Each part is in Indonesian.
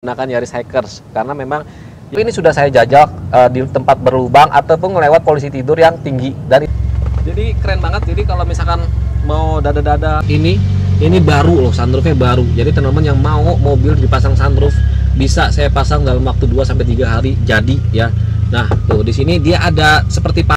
menggunakan Yaris Hackers. Karena memang ini sudah saya jajak uh, di tempat berlubang ataupun melewat polisi tidur yang tinggi. Dan jadi keren banget. Jadi kalau misalkan mau dada-dada ini ini baru loh sunroofnya baru. Jadi teman-teman yang mau mobil dipasang sunroof bisa saya pasang dalam waktu 2 sampai 3 hari jadi ya. Nah tuh di sini dia ada seperti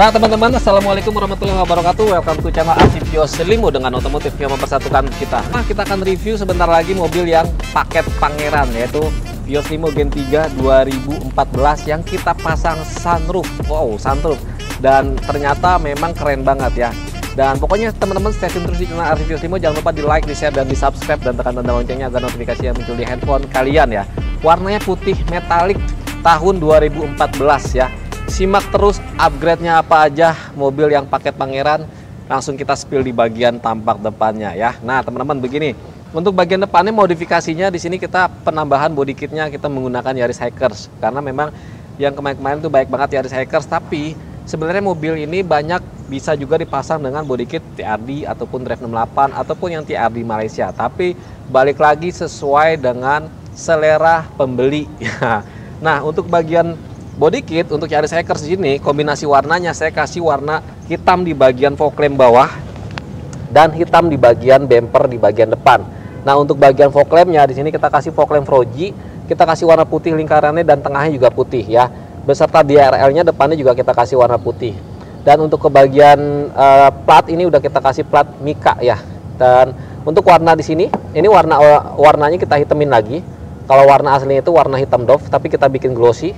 Nah teman-teman Assalamualaikum warahmatullahi wabarakatuh. Welcome to channel Asifio Selimo Dengan otomotif yang mempersatukan kita. Nah kita akan review sebentar lagi mobil yang paket pangeran Yaitu Vios Limo Gen 3 2014 Yang kita pasang sunroof. Wow sunroof. Dan ternyata memang keren banget ya. Dan pokoknya teman-teman stay tune terus di channel Review Limo jangan lupa di like, di share, dan di subscribe dan tekan tanda loncengnya agar notifikasi yang muncul di handphone kalian ya. Warnanya putih metalik tahun 2014 ya simak terus upgrade-nya apa aja mobil yang paket pangeran. Langsung kita spill di bagian tampak depannya ya. Nah teman-teman begini. Untuk bagian depannya modifikasinya di sini kita penambahan body kitnya. Kita menggunakan Yaris Hackers. Karena memang yang kemarin-kemarin itu baik banget Yaris Hackers. Tapi sebenarnya mobil ini banyak bisa juga dipasang dengan body kit TRD ataupun Drive 68 ataupun yang TRD Malaysia. Tapi balik lagi sesuai dengan selera pembeli. Nah untuk bagian body kit untuk Yaris Hackers ini kombinasi warnanya saya kasih warna hitam di bagian fog lamp bawah dan hitam di bagian bumper di bagian depan. Nah untuk bagian fog lampnya di sini kita kasih fog lamp Froji, kita kasih warna putih lingkarannya dan tengahnya juga putih ya. Beserta DRL-nya depannya juga kita kasih warna putih. Dan untuk ke bagian uh, plat ini udah kita kasih plat Mika ya. Dan untuk warna di sini, ini warna warnanya kita hitamin lagi. Kalau warna aslinya itu warna hitam doff, tapi kita bikin glossy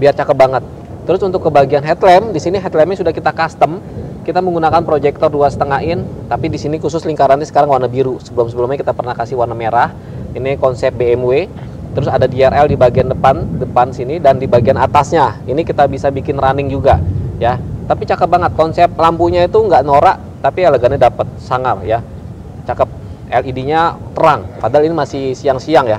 biar cakep banget. Terus untuk ke bagian headlamp, di sini headlampnya sudah kita custom. Kita menggunakan proyektor dua setengah in, tapi di sini khusus lingkarannya sekarang warna biru. Sebelum-sebelumnya kita pernah kasih warna merah. Ini konsep BMW. Terus ada DRL di bagian depan, depan sini dan di bagian atasnya. Ini kita bisa bikin running juga, ya. Tapi cakep banget. Konsep lampunya itu nggak norak, tapi elegannya dapat, sangar ya. Cakep. LED-nya terang. Padahal ini masih siang-siang ya.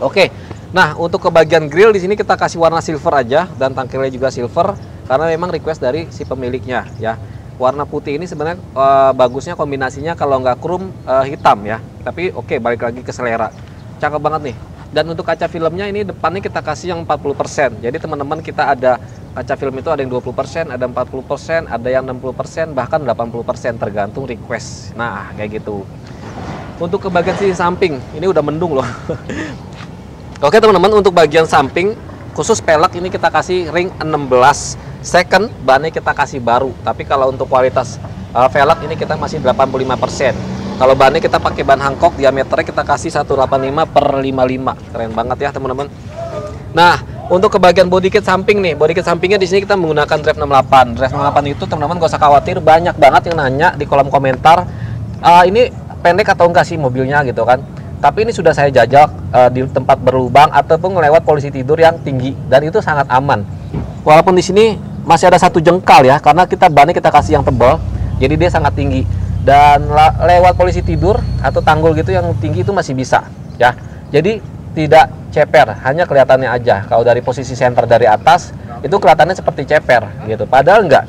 Oke. Nah, untuk ke bagian grill di sini kita kasih warna silver aja dan tangkilnya juga silver karena memang request dari si pemiliknya ya. Warna putih ini sebenarnya e, bagusnya kombinasinya kalau nggak krum e, hitam ya. Tapi oke okay, balik lagi ke selera. Cakep banget nih. Dan untuk kaca filmnya ini depannya kita kasih yang 40%. Jadi teman-teman kita ada kaca film itu ada yang 20%, ada 40%, ada yang 60%, bahkan 80% tergantung request. Nah, kayak gitu. Untuk ke bagian sisi samping, ini udah mendung loh. Oke teman-teman untuk bagian samping khusus pelek ini kita kasih ring 16 second bannya kita kasih baru. Tapi kalau untuk kualitas uh, velg ini kita masih 85% kalau bannya kita pakai ban Hankook diameternya kita kasih 185 per 55 keren banget ya teman-teman. Nah untuk ke bagian body kit samping nih. Body kit sampingnya di sini kita menggunakan drive 68 drive 68 itu teman-teman gak usah khawatir. Banyak banget yang nanya di kolom komentar. Uh, ini pendek atau enggak sih mobilnya gitu kan tapi ini sudah saya jajak uh, di tempat berlubang ataupun melewat polisi tidur yang tinggi dan itu sangat aman. Walaupun di sini masih ada satu jengkal ya karena kita bannya kita kasih yang tebal jadi dia sangat tinggi. Dan lewat polisi tidur atau tanggul gitu yang tinggi itu masih bisa ya. Jadi tidak ceper hanya kelihatannya aja. Kalau dari posisi center dari atas itu kelihatannya seperti ceper gitu. Padahal enggak.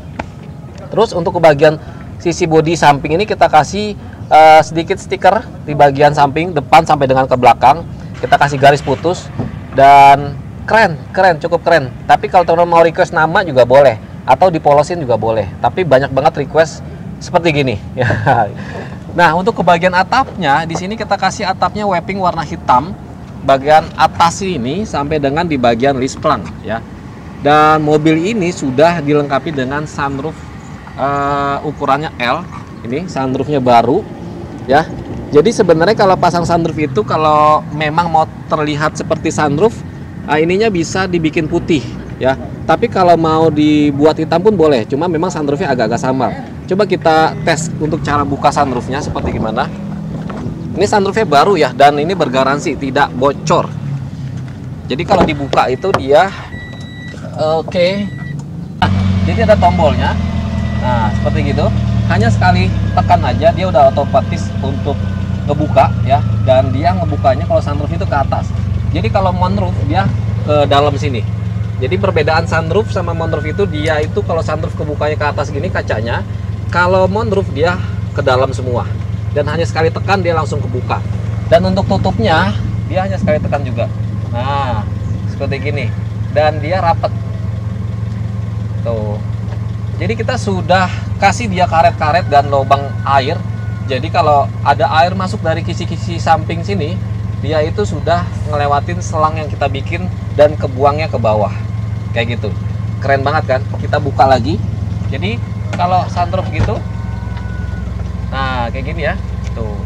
Terus untuk ke bagian sisi bodi samping ini kita kasih uh, sedikit stiker di bagian samping depan sampai dengan ke belakang. Kita kasih garis putus. Dan keren keren cukup keren. Tapi kalau teman-teman mau request nama juga boleh. Atau dipolosin juga boleh. Tapi banyak banget request seperti gini. Nah untuk ke bagian atapnya di sini kita kasih atapnya wrapping warna hitam. Bagian atas ini sampai dengan di bagian list plank ya. Dan mobil ini sudah dilengkapi dengan sunroof uh, ukurannya L. Ini sunroofnya baru ya. Jadi sebenarnya kalau pasang sunroof itu kalau memang mau terlihat seperti sunroof uh, ininya bisa dibikin putih ya. Tapi kalau mau dibuat hitam pun boleh cuma memang sunroofnya agak-agak samar coba kita tes untuk cara buka sunroofnya seperti gimana. Ini sunroofnya baru ya dan ini bergaransi tidak bocor. Jadi kalau dibuka itu dia oke. Okay. nah, jadi ada tombolnya. Nah seperti gitu hanya sekali tekan aja dia udah otomatis untuk ngebuka ya. Dan dia ngebukanya kalau sunroof itu ke atas. Jadi kalau moonroof dia ke dalam sini. Jadi perbedaan sunroof sama moonroof itu dia itu kalau sunroof kebukanya ke atas gini kacanya. Kalau moonroof dia ke dalam semua. Dan hanya sekali tekan dia langsung kebuka. Dan untuk tutupnya dia hanya sekali tekan juga. Nah seperti gini. Dan dia rapet. Tuh. Jadi kita sudah kasih dia karet-karet dan lubang air. Jadi kalau ada air masuk dari kisi-kisi samping sini, dia itu sudah ngelewatin selang yang kita bikin dan kebuangnya ke bawah. Kayak gitu. Keren banget kan? Kita buka lagi. Jadi kalau sunroof gitu, nah kayak gini ya. Tuh.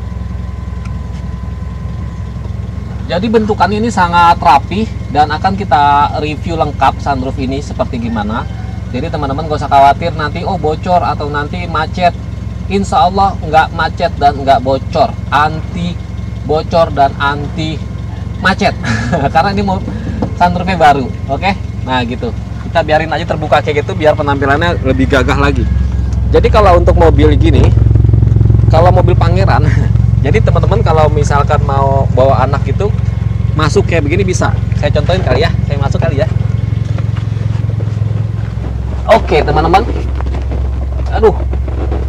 Jadi bentukannya ini sangat rapi dan akan kita review lengkap sunroof ini seperti gimana jadi teman-teman gak usah khawatir nanti oh bocor atau nanti macet. Insya Allah nggak macet dan nggak bocor. Anti bocor dan anti macet. Karena ini mau sunroofnya baru oke? Okay? nah gitu. Kita biarin aja terbuka kayak gitu biar penampilannya lebih gagah lagi. Jadi kalau untuk mobil gini kalau mobil pangeran jadi teman-teman kalau misalkan mau bawa anak itu masuk kayak begini bisa. Saya contohin kali ya saya masuk kali ya Oke teman-teman. Aduh.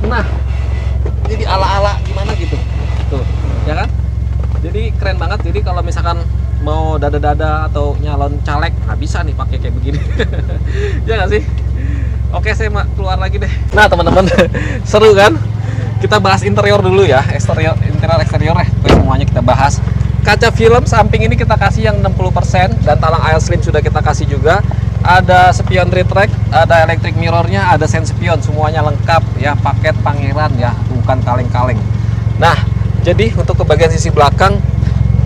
Nah Jadi ala-ala gimana gitu? Tuh Ya kan? Jadi keren banget. Jadi kalau misalkan mau dada-dada atau nyalon caleg Nah bisa nih pakai kayak begini. Ya nggak sih? Oke saya keluar lagi deh. Nah teman-teman Seru kan? Kita bahas interior dulu ya. Eksterior Interior eksterior ya. Semuanya kita bahas. Kaca film samping ini kita kasih yang 60% Dan talang air slim sudah kita kasih juga ada spion retract, ada electric mirrornya, ada sense spion, semuanya lengkap ya, paket pangeran ya, bukan kaleng-kaleng. Nah, jadi untuk ke bagian sisi belakang,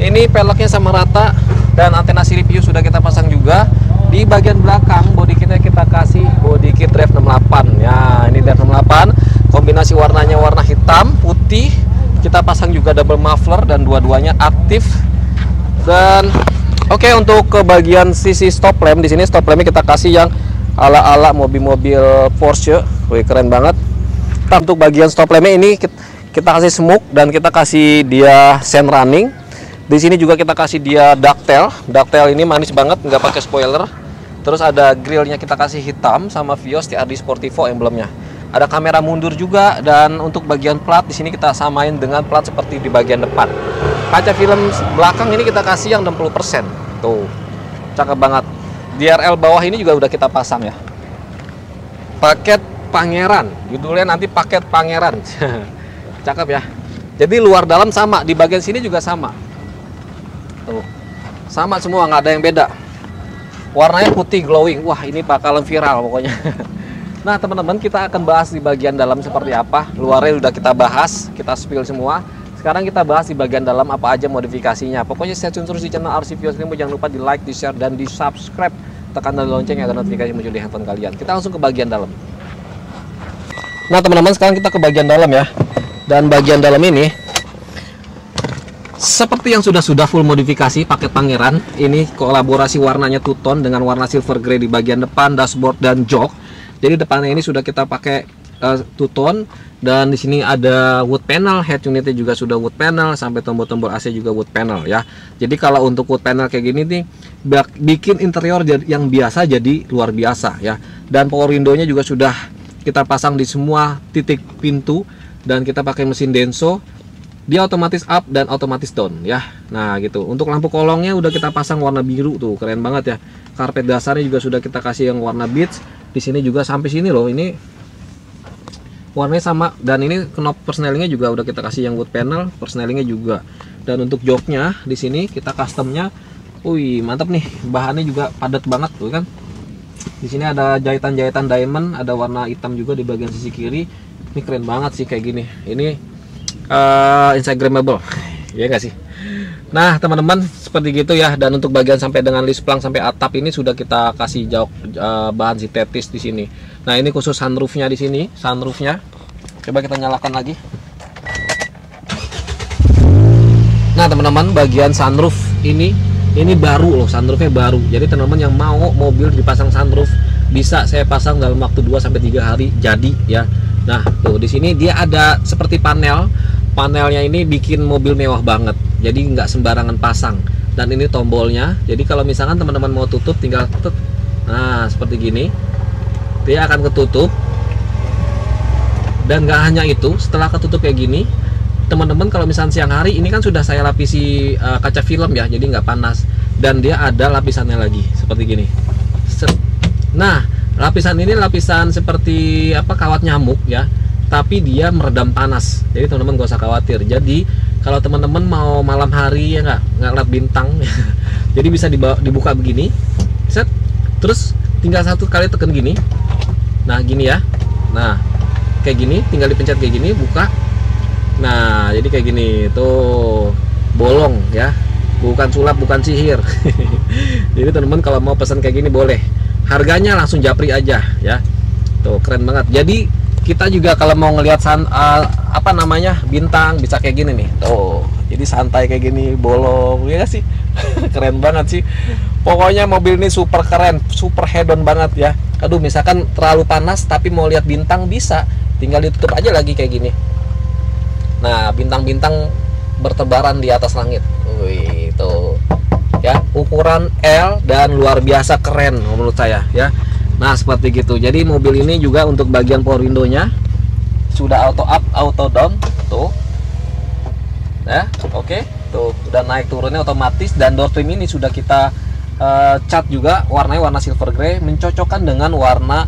ini peleknya sama rata dan antena sirip sudah kita pasang juga. Di bagian belakang body kitnya kita kasih body kit drive 68 ya, ini drive 68, kombinasi warnanya warna hitam, putih, kita pasang juga double muffler dan dua-duanya aktif. Dan Oke, untuk ke bagian sisi stop lamp di sini stop lampnya kita kasih yang ala-ala mobil-mobil Porsche. Wih, keren banget. Nah, untuk bagian stop lampnya ini kita kasih smoke dan kita kasih dia sen running. Di sini juga kita kasih dia ducktail. Ducktail ini manis banget, nggak pakai spoiler. Terus ada grillnya kita kasih hitam sama Vios TRD Sportivo emblemnya. Ada kamera mundur juga dan untuk bagian plat di sini kita samain dengan plat seperti di bagian depan kaca film belakang ini kita kasih yang 60% tuh cakep banget. DRL bawah ini juga udah kita pasang ya. Paket pangeran judulnya nanti paket pangeran. Cakep ya. Jadi luar dalam sama di bagian sini juga sama. Tuh sama semua nggak ada yang beda. Warnanya putih glowing. Wah ini bakalan viral pokoknya. Nah teman-teman kita akan bahas di bagian dalam seperti apa. Luarnya udah kita bahas kita spill semua sekarang kita bahas di bagian dalam apa aja modifikasinya. Pokoknya stay tune terus di channel Vios Limo. Jangan lupa di like, di share, dan di subscribe. Tekan tanda lonceng agar notifikasi muncul di handphone kalian. Kita langsung ke bagian dalam. Nah teman-teman sekarang kita ke bagian dalam ya. Dan bagian dalam ini seperti yang sudah-sudah full modifikasi paket pangeran ini kolaborasi warnanya two tone dengan warna silver grey di bagian depan dashboard dan jok jadi depannya ini sudah kita pakai uh, two tone dan di sini ada wood panel. Head unitnya juga sudah wood panel sampai tombol-tombol AC juga wood panel ya. Jadi kalau untuk wood panel kayak gini nih bikin interior yang biasa jadi luar biasa ya. Dan power windownya juga sudah kita pasang di semua titik pintu dan kita pakai mesin Denso. Dia otomatis up dan otomatis down ya. Nah gitu. Untuk lampu kolongnya udah kita pasang warna biru tuh keren banget ya. Karpet dasarnya juga sudah kita kasih yang warna beige di sini juga sampai sini loh ini warnanya sama dan ini knob persnelingnya juga udah kita kasih yang wood panel persnelingnya juga. Dan untuk joknya di sini kita customnya wih mantap nih bahannya juga padat banget tuh kan? Di sini ada jahitan-jahitan diamond ada warna hitam juga di bagian sisi kiri. Ini keren banget sih kayak gini. Ini uh, instagramable ya nggak sih Nah, teman-teman, seperti gitu ya. Dan untuk bagian sampai dengan list plang sampai atap ini sudah kita kasih jauh uh, bahan sintetis di sini. Nah, ini khusus sunroofnya di sini, sunroofnya. Coba kita nyalakan lagi. Nah, teman-teman, bagian sunroof ini ini baru loh, sunroofnya baru. Jadi teman-teman yang mau mobil dipasang sunroof bisa saya pasang dalam waktu 2 sampai 3 hari jadi ya. Nah, tuh di sini dia ada seperti panel. Panelnya ini bikin mobil mewah banget. Jadi nggak sembarangan pasang. Dan ini tombolnya. Jadi kalau misalkan teman-teman mau tutup tinggal tutup. Nah seperti gini. Dia akan ketutup. Dan nggak hanya itu setelah ketutup kayak gini teman-teman kalau misalnya siang hari ini kan sudah saya lapisi uh, kaca film ya jadi nggak panas. Dan dia ada lapisannya lagi seperti gini. Nah lapisan ini lapisan seperti apa kawat nyamuk ya tapi dia meredam panas. Jadi teman-teman gak usah khawatir. Jadi kalau teman-teman mau malam hari ya nggak? Nggak lihat bintang. Jadi bisa dibawa, dibuka begini. Set. Terus tinggal satu kali tekan gini. Nah gini ya. Nah kayak gini. Tinggal dipencet kayak gini buka. Nah jadi kayak gini. Tuh bolong ya. Bukan sulap bukan sihir. Jadi teman-teman kalau mau pesan kayak gini boleh. Harganya langsung japri aja ya. Tuh keren banget. Jadi kita juga kalau mau ngelihat san uh, apa namanya bintang bisa kayak gini nih. Tuh jadi santai kayak gini bolong. Ya gak sih? Keren banget sih. Pokoknya mobil ini super keren super hedon banget ya. Aduh misalkan terlalu panas tapi mau lihat bintang bisa. Tinggal ditutup aja lagi kayak gini. Nah bintang-bintang bertebaran di atas langit. Wih tuh. Ya ukuran L dan luar biasa keren menurut saya ya Nah seperti gitu. Jadi mobil ini juga untuk bagian power window-nya. Sudah auto up auto down. Tuh. Ya oke. Okay. tuh udah naik turunnya otomatis. Dan door trim ini sudah kita uh, cat juga. Warnanya warna silver grey mencocokkan dengan warna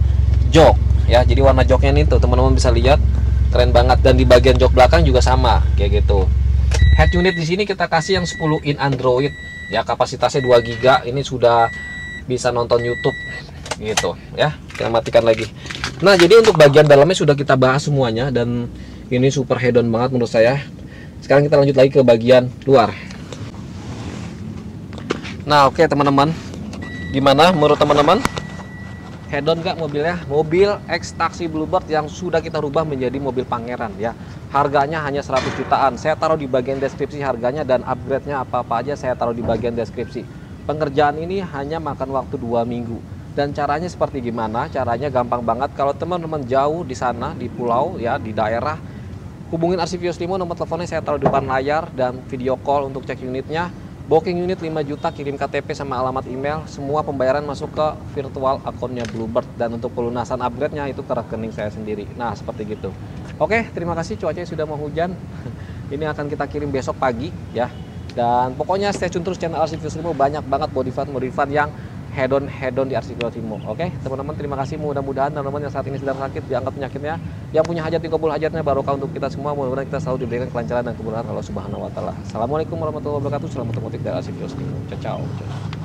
jok. Ya jadi warna joknya ini tuh teman-teman bisa lihat. Keren banget. Dan di bagian jok belakang juga sama kayak gitu. Head unit di sini kita kasih yang 10 in Android. Ya kapasitasnya 2 GB ini sudah bisa nonton YouTube gitu ya. Kita matikan lagi. Nah jadi untuk bagian dalamnya sudah kita bahas semuanya dan ini super hedon banget menurut saya. Sekarang kita lanjut lagi ke bagian luar. Nah oke okay, teman-teman. Gimana menurut teman-teman? Hedon gak mobilnya? Mobil X Taxi Bluebird yang sudah kita rubah menjadi mobil pangeran ya. Harganya hanya 100 jutaan. Saya taruh di bagian deskripsi harganya dan upgrade-nya apa-apa aja saya taruh di bagian deskripsi. Pengerjaan ini hanya makan waktu dua minggu dan caranya seperti gimana? Caranya gampang banget. Kalau teman-teman jauh di sana di pulau ya di daerah, hubungin Arsivius Limo nomor teleponnya saya taruh di depan layar dan video call untuk cek unitnya. Booking unit 5 juta, kirim KTP sama alamat email, semua pembayaran masuk ke virtual akunnya Bluebird dan untuk pelunasan upgrade-nya itu ke rekening saya sendiri. Nah, seperti gitu. Oke, terima kasih cuacanya sudah mau hujan. Ini akan kita kirim besok pagi ya. Dan pokoknya stay tune terus channel Arsivius Limo banyak banget modifan modifan yang head on head on di arsikel Timo. Oke, teman-teman terima kasih mudah-mudahan teman-teman yang saat ini sedang sakit diangkat penyakitnya, yang punya hajat dikabul hajatnya barokah untuk kita semua. Mudah-mudahan kita selalu diberikan kelancaran dan kemudahan Allah Subhanahu wa taala. Assalamualaikum warahmatullahi wabarakatuh. Selamat otomotif dari arsikel Timo. Ciao ciao.